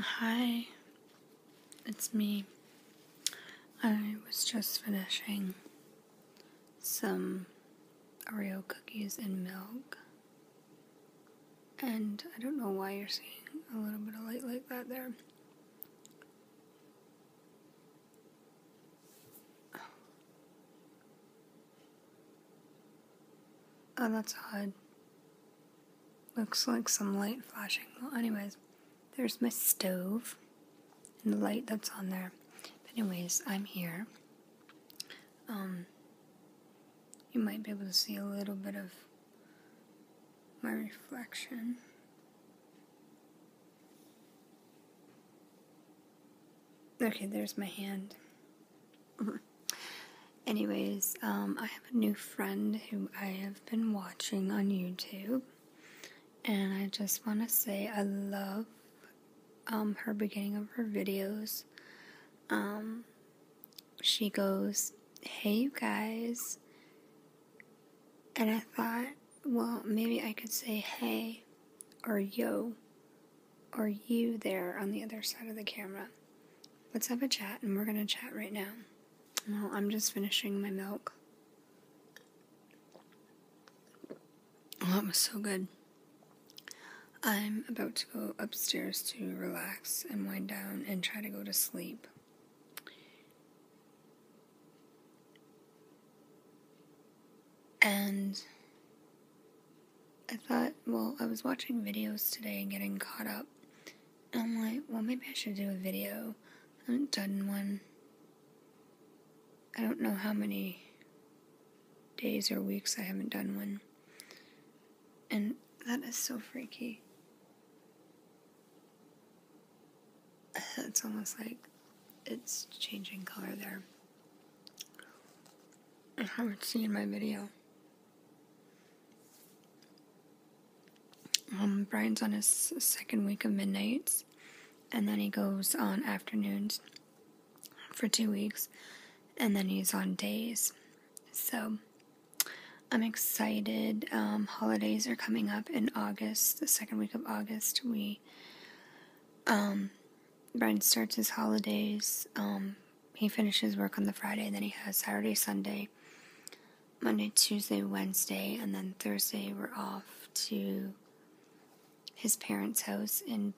Hi, it's me. I was just finishing some Oreo cookies and milk. And I don't know why you're seeing a little bit of light like that there. Oh, that's odd. Looks like some light flashing. Well, anyways, there's my stove and the light that's on there. But anyways, I'm here. Um, you might be able to see a little bit of my reflection. Okay, there's my hand. Anyways, um, I have a new friend who I have been watching on YouTube, and I just want to say I love um, her beginning of her videos. Um, she goes, Hey, you guys. And I thought, well, maybe I could say hey or yo or you there on the other side of the camera. Let's have a chat, and we're going to chat right now. Well, I'm just finishing my milk. Oh, that was so good. I'm about to go upstairs to relax and wind down and try to go to sleep. And I thought, well, I was watching videos today and getting caught up. And I'm like, well, maybe I should do a video. I haven't done one. I don't know how many days or weeks I haven't done one. And that is so freaky. It's almost like it's changing color there. I haven't seen my video. Um, Brian's on his second week of midnights, and then he goes on afternoons for two weeks, and then he's on days. So I'm excited. Um, holidays are coming up in August, the second week of August. We um, Brian starts his holidays. Um, he finishes work on the Friday, then he has Saturday, Sunday, Monday, Tuesday, Wednesday, and then Thursday we're off to his parents' house in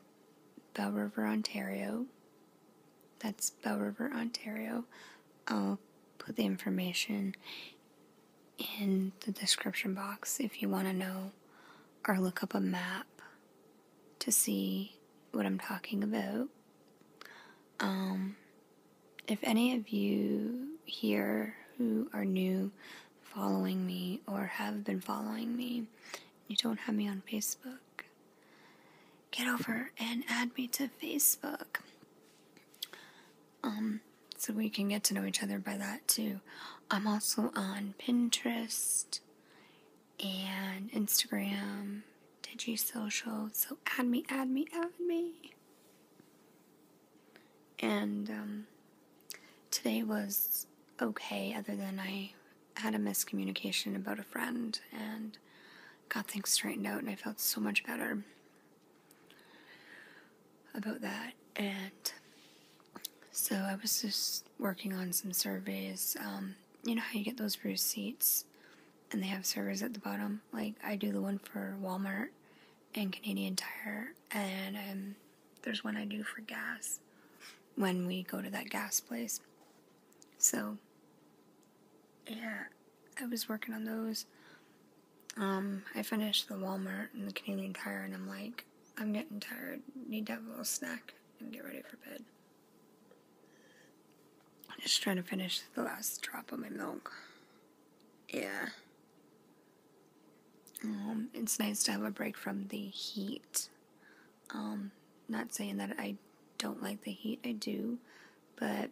Belle River, Ontario. That's Belle River, Ontario. I'll put the information in the description box if you want to know or look up a map to see what I'm talking about. Um, if any of you here who are new following me or have been following me, you don't have me on Facebook, get over and add me to Facebook. Um, so we can get to know each other by that too. I'm also on Pinterest and Instagram, DigiSocial. So add me, add me, add me. And um, today was okay, other than I had a miscommunication about a friend and got things straightened out, and I felt so much better about that. And so I was just working on some surveys. Um, you know how you get those receipts and they have surveys at the bottom? Like I do the one for Walmart and Canadian Tire, and um, there's one I do for gas when we go to that gas place. So, yeah, I was working on those. Um, I finished the Walmart and the Canadian Tire, and I'm like, I'm getting tired. Need to have a little snack and get ready for bed. Just trying to finish the last drop of my milk. Yeah. Um, it's nice to have a break from the heat. Um, not saying that I don't like the heat, I do, but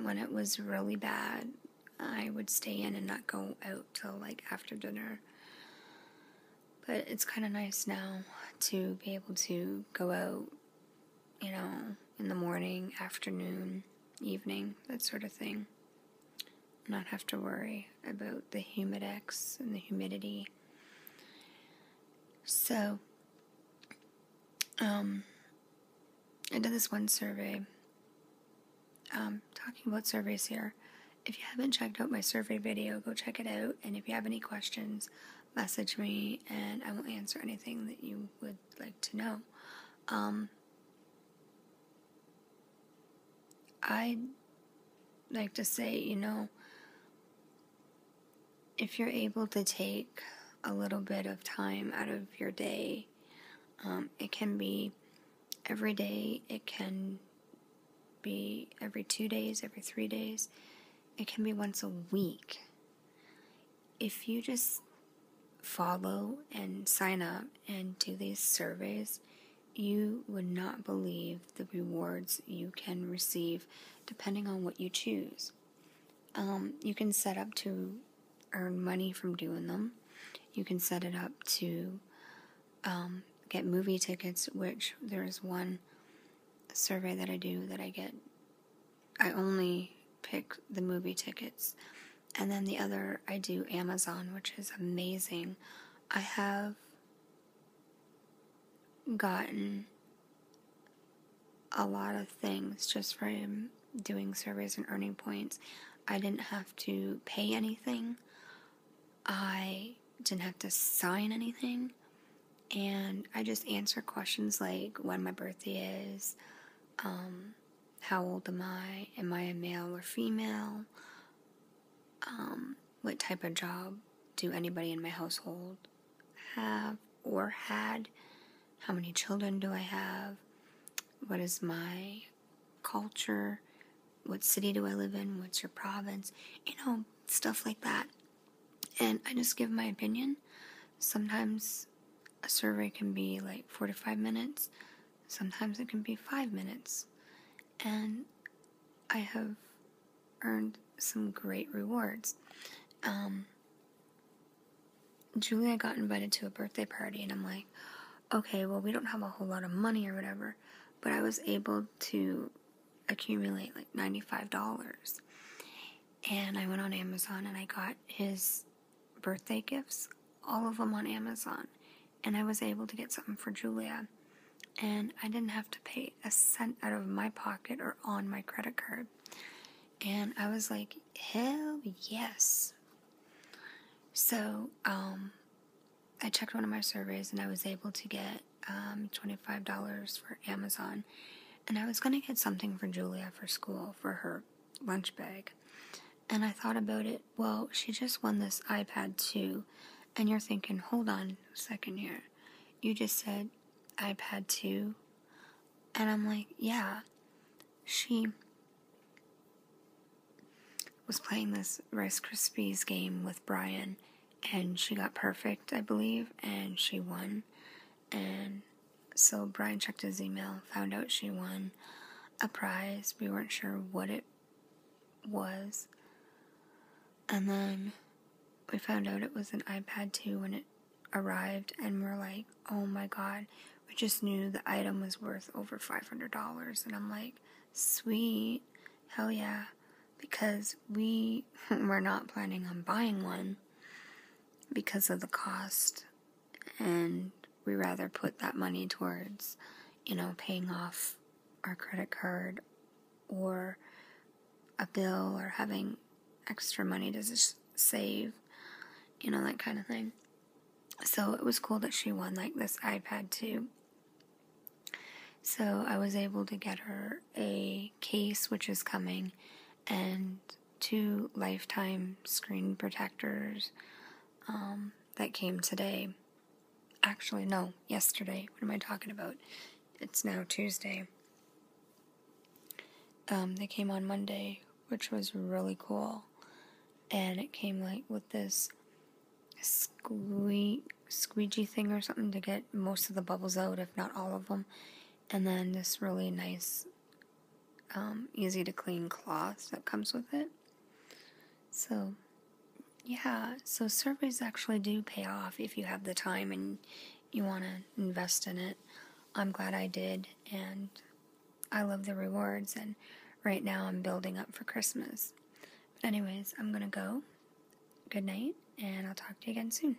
when it was really bad, I would stay in and not go out till like after dinner. But it's kind of nice now to be able to go out, you know, in the morning, afternoon, evening, that sort of thing. Not have to worry about the humidex and the humidity. So, um, I did this one survey. Um, talking about surveys here. If you haven't checked out my survey video, go check it out. And if you have any questions, message me and I will answer anything that you would like to know. Um, I'd like to say, you know, if you're able to take a little bit of time out of your day, um, it can be every day, it can be every two days, every three days, it can be once a week. If you just follow and sign up and do these surveys, you would not believe the rewards you can receive depending on what you choose. Um, you can set up to earn money from doing them. You can set it up to um, get movie tickets, which there is one survey that I do that I get. I only pick the movie tickets. And then the other, I do Amazon, which is amazing. I have gotten a lot of things just from doing surveys and earning points. I didn't have to pay anything. I didn't have to sign anything. And I just answer questions like when my birthday is, um, how old am I, am I a male or female, um, what type of job do anybody in my household have or had, how many children do I have, what is my culture, what city do I live in, what's your province, you know, stuff like that. And I just give my opinion. Sometimes a survey can be like four to five minutes, sometimes it can be five minutes. And I have earned some great rewards. Um, Julia got invited to a birthday party, and I'm like, okay, well, we don't have a whole lot of money or whatever, but I was able to accumulate like $95. And I went on Amazon and I got his birthday gifts, all of them on Amazon. And I was able to get something for Julia. And I didn't have to pay a cent out of my pocket or on my credit card. And I was like, hell yes. So, um, I checked one of my surveys and I was able to get um, $25 for Amazon. And I was going to get something for Julia for school for her lunch bag. And I thought about it. Well, she just won this iPad 2. And you're thinking, hold on a second here. You just said iPad 2. And I'm like, yeah. She was playing this Rice Krispies game with Brian. And she got perfect, I believe. And she won. And so Brian checked his email, found out she won a prize. We weren't sure what it was. And then we found out it was an iPad 2 when it arrived, and we're like, oh my god, we just knew the item was worth over $500. And I'm like, sweet, hell yeah, because we were not planning on buying one because of the cost, and we rather put that money towards, you know, paying off our credit card or a bill or having extra money to just save, you know, that kind of thing. So it was cool that she won like this iPad 2. So I was able to get her a case, which is coming, and two lifetime screen protectors um, that came today. Actually, no, yesterday. What am I talking about? It's now Tuesday. Um, they came on Monday, which was really cool and it came like with this squeak squeegee thing or something to get most of the bubbles out, if not all of them, and then this really nice, um, easy to clean cloth that comes with it. So, yeah, so surveys actually do pay off if you have the time and you want to invest in it. I'm glad I did, and I love the rewards, and right now I'm building up for Christmas. But, Anyways, I'm gonna go. Good night, and I'll talk to you again soon.